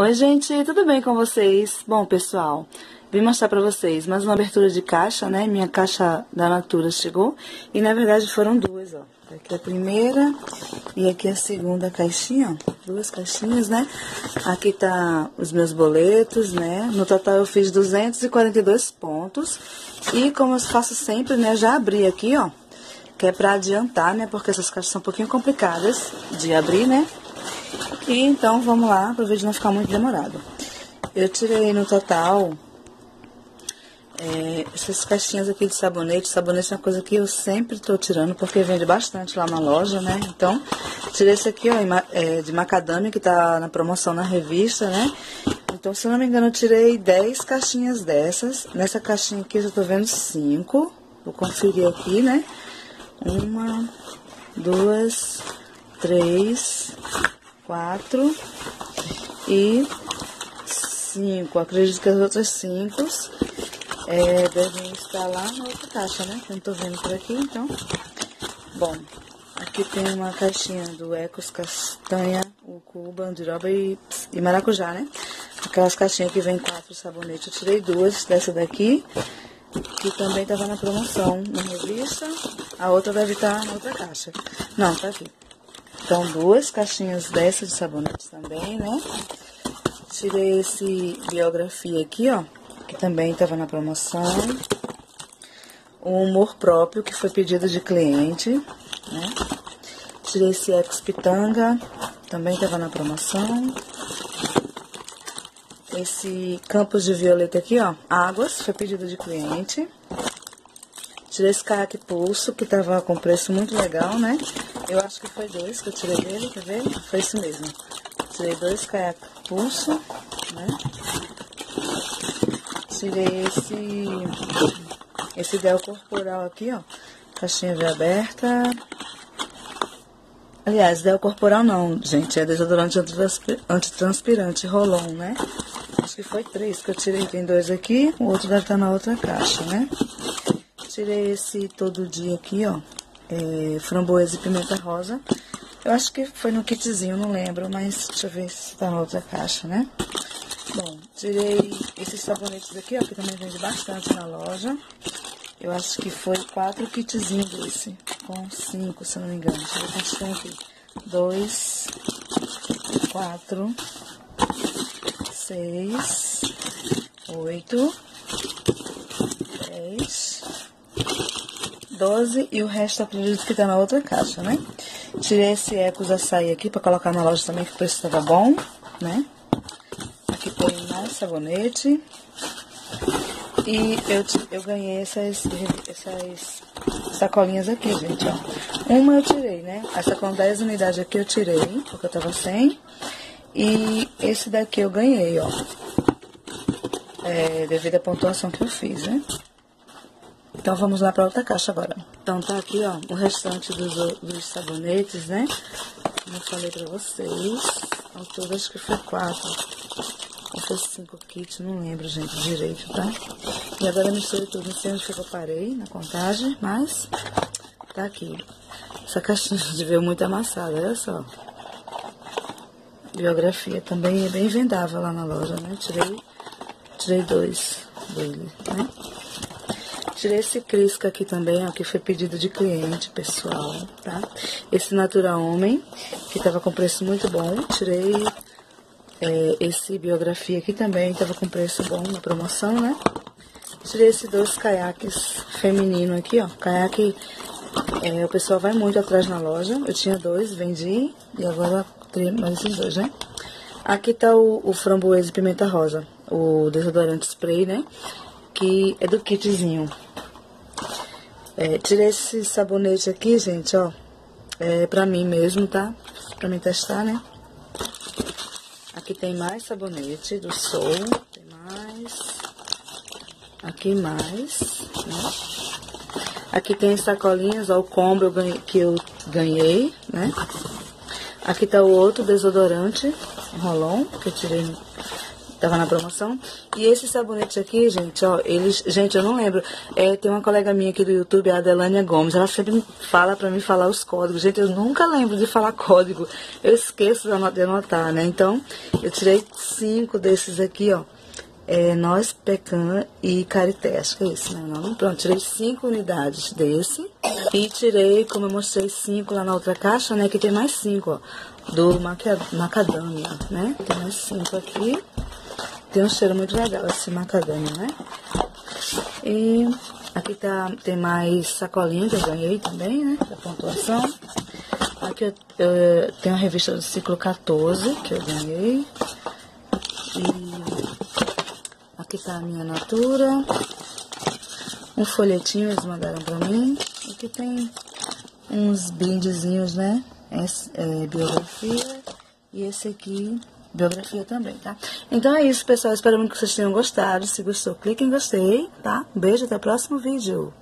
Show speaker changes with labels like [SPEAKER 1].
[SPEAKER 1] Oi, gente, tudo bem com vocês? Bom, pessoal, vim mostrar pra vocês mais uma abertura de caixa, né? Minha caixa da Natura chegou e, na verdade, foram duas, ó. Aqui a primeira e aqui a segunda caixinha, ó. Duas caixinhas, né? Aqui tá os meus boletos, né? No total eu fiz 242 pontos. E como eu faço sempre, né? Já abri aqui, ó. Que é pra adiantar, né? Porque essas caixas são um pouquinho complicadas de abrir, né? E então vamos lá, para o vídeo não ficar muito demorado. Eu tirei no total é, essas caixinhas aqui de sabonete. Sabonete é uma coisa que eu sempre tô tirando, porque vende bastante lá na loja, né? Então, tirei esse aqui, ó, é, de macadâmia, que tá na promoção na revista, né? Então, se eu não me engano, eu tirei 10 caixinhas dessas. Nessa caixinha aqui eu já tô vendo 5. Vou conferir aqui, né? Uma, duas, três, quatro e cinco. Acredito que as outras cinco é, devem estar lá na outra caixa, né? Eu não tô vendo por aqui, então. Bom, aqui tem uma caixinha do Ecos Castanha, o Cuba, Andiroba e, e Maracujá, né? Aquelas caixinhas que vem quatro sabonetes. Eu tirei duas dessa daqui, que também tava na promoção na revista. A outra deve estar na outra caixa. Não, tá aqui. Então, duas caixinhas dessas de sabonetes também, né? Tirei esse biografia aqui, ó, que também estava na promoção. O humor próprio, que foi pedido de cliente, né? Tirei esse ex pitanga, também estava na promoção. Esse campos de violeta aqui, ó, águas, foi pedido de cliente. Tirei esse caiaque pulso, que tava com preço muito legal, né? Eu acho que foi dois que eu tirei dele, quer ver? Foi isso mesmo. Tirei dois caiaque pulso, né? Tirei esse, esse del corporal aqui, ó. Caixinha já aberta. Aliás, del corporal não, gente. É desodorante antitranspirante, rolon, né? Acho que foi três que eu tirei. Tem dois aqui, o outro deve estar na outra caixa, né? Tirei esse todo dia aqui, ó. É, framboesa e pimenta rosa. Eu acho que foi no kitzinho, não lembro, mas deixa eu ver se tá na outra caixa, né? Bom, tirei esses sabonetes aqui, ó, que também vende bastante na loja. Eu acho que foi quatro kitzinhos desse, com cinco, se não me engano. Deixa eu ver aqui. Dois, quatro, seis, oito, dez, 12 e o resto acredito que tá na outra caixa, né? Tirei esse Ecos açaí aqui pra colocar na loja também, que o preço tava bom, né? Aqui tem mais sabonete. E eu, eu ganhei essas, essas sacolinhas aqui, gente, ó. Uma eu tirei, né? Essa com 10 unidades aqui eu tirei, porque eu tava sem. E esse daqui eu ganhei, ó. É, devido à pontuação que eu fiz, né? Então vamos lá para outra caixa agora. Então tá aqui, ó, o restante dos, dos sabonetes, né? Como eu falei pra vocês. Ao todo acho que foi quatro. Ou foi cinco kits, não lembro, gente, direito, tá? E agora eu misturei tudo. Não sei onde que eu parei na contagem, mas tá aqui. Essa caixinha de veio muito amassada, olha só. Biografia também é bem vendável lá na loja, né? Tirei, tirei dois dele, né? Tirei esse crisca aqui também, ó, que foi pedido de cliente, pessoal, tá? Esse Natura Homem, que tava com preço muito bom. Tirei é, esse Biografia aqui também, tava com preço bom na promoção, né? Tirei esses dois caiaques feminino aqui, ó. Caiaque, é, o pessoal vai muito atrás na loja. Eu tinha dois, vendi, e agora tem mais esses dois, né? Aqui tá o, o framboesa pimenta rosa, o desodorante spray, né? Que é do kitzinho. É, tirei esse sabonete aqui, gente, ó. É pra mim mesmo, tá? Pra mim testar, né? Aqui tem mais sabonete do Sol. Tem mais. Aqui mais, né? Aqui tem sacolinhas, ó, o combo eu ganhei, que eu ganhei, né? Aqui tá o outro desodorante, Rolon, que eu tirei tava na promoção. E esse sabonete aqui, gente, ó, eles, gente, eu não lembro. É, tem uma colega minha aqui do YouTube, a Adelânia Gomes, ela sempre fala pra mim falar os códigos. Gente, eu nunca lembro de falar código. Eu esqueço de anotar, né? Então, eu tirei cinco desses aqui, ó é, Nós, Pecan e Carité, acho que é esse, né? Pronto, tirei cinco unidades desse e tirei, como eu mostrei, cinco lá na outra caixa, né? Que tem mais cinco, ó, do macadâmia, né? Tem mais cinco aqui. Tem um cheiro muito legal esse macadâmia, né? E aqui tá, tem mais sacolinha que eu ganhei também, né? Da pontuação. Aqui eu, eu tenho a revista do ciclo 14 que eu ganhei. E Aqui tá a minha natura. Um folhetinho eles mandaram pra mim. Aqui tem uns brindezinhos, né? É, biografia. E esse aqui, biografia também, tá? Então é isso, pessoal. Espero muito que vocês tenham gostado. Se gostou, clique em gostei, tá? Um beijo, até o próximo vídeo.